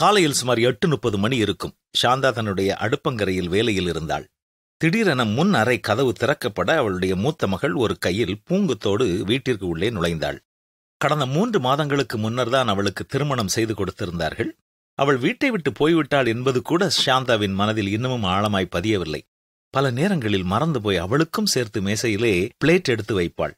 காலையில் சுமார் எட்டு முப்பது மணி இருக்கும். சாந்தா தன்னுடைய அடுப்பங்கரையில் வேலையில் இருந்தாள். திடீரென முன் அறை கதவு திறக்கப்பட அவளுடைய மூத்த மகள் ஒரு கையில் பூங்குத்தோடு வீட்டிற்கு உள்ளே நுழைந்தாள். கடந்த மூன்று மாதங்களுக்கு முன்னர் தான் அவளுக்கு திருமணம் செய்து கொடுத்திருந்தார்கள். அவள் வீட்டை விட்டு போய்விட்டாள் என்பது கூட சாந்தாவின் மனதில் இன்னமும் ஆழமாய் பதியவில்லை. பல நேரங்களில் மறந்து போய் அவளுக்கும் சேர்த்து மேசையிலே பிளேட் எடுத்து வைப்பாள்.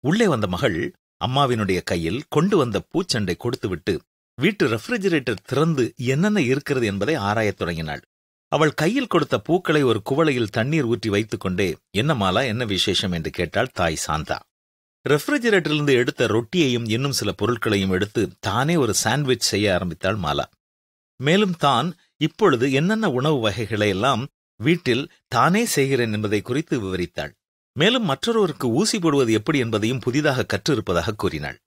உள்ளே வந்த மகள் அம்மாவினுடைய கையில் கொண்டு வந்த பூச்சண்டை கொடுத்துவிட்டு வீட்டு ரெஃப்ரிஜரேட்டர் திறந்து என்னென்ன இருக்கிறது என்பதை ஆராயத் தொடங்கினாள். அவள் கையில் கொடுத்த பூக்களை ஒரு குவளையில் தண்ணீர் ஊற்றி வைத்துக் கொண்டே என்ன மாலா என்ன விசேஷம்? என்று கேட்டாள் தாய் சாந்தா. ரெஃப்ரிஜரேட்டரிலிருந்து எடுத்த ரொட்டியையும் இன்னும் சில பொருட்களையும் எடுத்து தானே ஒரு சாண்ட்விச் செய்ய ஆரம்பித்தாள் மாலா. மேலும் தான் இப்பொழுது என்னென்ன உணவு வகைகளை எல்லாம் வீட்டில் தானே செய்கிறேன் என்பதை குறித்து விவரித்தாள். மேலும் மற்றொருவருக்கு ஊசி போடுவது எப்படி என்பதையும் புதிதாக கற்றிருப்பதாக கூறினாள்.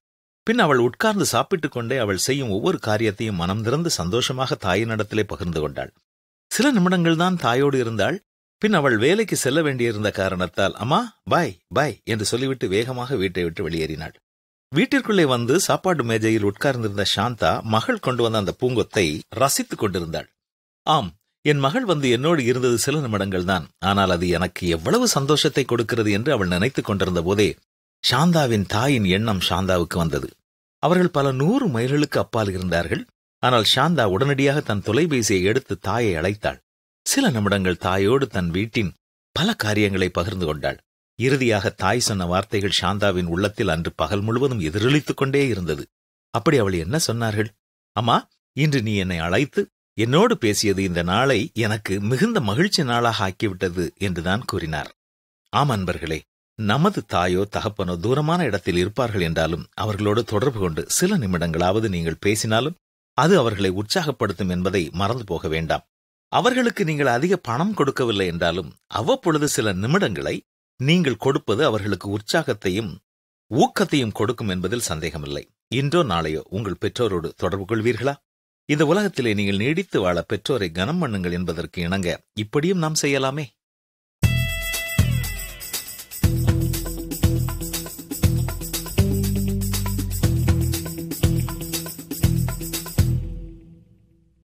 பின் அவள் உட்கார்ந்து சாப்பிட்டுக் கொண்டே அவள் செய்யும் ஒவ்வொரு காரியத்தையும் மனம் திறந்து சந்தோஷமாக தாயினிடத்திலே பகிர்ந்து கொண்டாள். சில நிமிடங்கள் தான் தாயோடு இருந்தாள். பின் அவள் வேலைக்கு செல்ல வேண்டியிருந்த காரணத்தால் அம்மா பாய் பாய் என்று சொல்லிவிட்டு வேகமாக வீட்டை விட்டு வெளியேறினாள். வீட்டிற்குள்ளே வந்து சாப்பாடு மேஜையில் உட்கார்ந்திருந்த சாந்தா மகள் கொண்டு வந்த அந்த பூங்கொத்தை ரசித்துக் கொண்டிருந்தாள். ஆம் என் மகள் வந்து என்னோடு இருந்தது சில நிமிடங்கள் தான். ஆனால் அது எனக்கு எவ்வளவு சந்தோஷத்தை கொடுக்கிறது என்று அவள் நினைத்துக் கொண்டிருந்த போதே சாந்தாவின் தாயின் எண்ணம் சாந்தாவுக்கு வந்தது. அவர்கள் பல நூறு மைல்களுக்கு அப்பால் இருந்தார்கள். ஆனால் சாந்தா உடனடியாக தன் தொலைபேசியை எடுத்து தாயை அழைத்தாள். சில நிமிடங்கள் தாயோடு தன் வீட்டின் பல காரியங்களை பகிர்ந்து கொண்டாள். இறுதியாக தாய் சொன்ன வார்த்தைகள் சாந்தாவின் உள்ளத்தில் அன்று பகல் முழுவதும் எதிரொலித்துக் கொண்டே இருந்தது. அப்படி அவள் என்ன சொன்னார்கள்? அம்மா இன்று நீ என்னை அழைத்து என்னோடு பேசியது இந்த நாளை எனக்கு மிகுந்த மகிழ்ச்சி நாளாக ஆக்கிவிட்டது என்றுதான் கூறினார். ஆம் அன்பர்களே நமது தாயோ தகப்பனோ தூரமான இடத்தில் இருப்பார்கள் என்றாலும் அவர்களோடு தொடர்பு கொண்டு சில நிமிடங்களாவது நீங்கள் பேசினாலும் அது அவர்களை உற்சாகப்படுத்தும் என்பதை மறந்து போக வேண்டாம். அவர்களுக்கு நீங்கள் அதிக பணம் கொடுக்கவில்லை என்றாலும் அவ்வப்பொழுது சில நிமிடங்களை நீங்கள் கொடுப்பது அவர்களுக்கு உற்சாகத்தையும் ஊக்கத்தையும் கொடுக்கும் என்பதில் சந்தேகமில்லை. இன்றோ நாளையோ உங்கள் பெற்றோரோடு தொடர்பு கொள்வீர்களா? இந்த உலகத்திலே நீங்கள் நீடித்து வாழ பெற்றோரை கனம் பண்ணுங்கள் என்பதற்கு இணங்க இப்படியும் நாம் செய்யலாமே?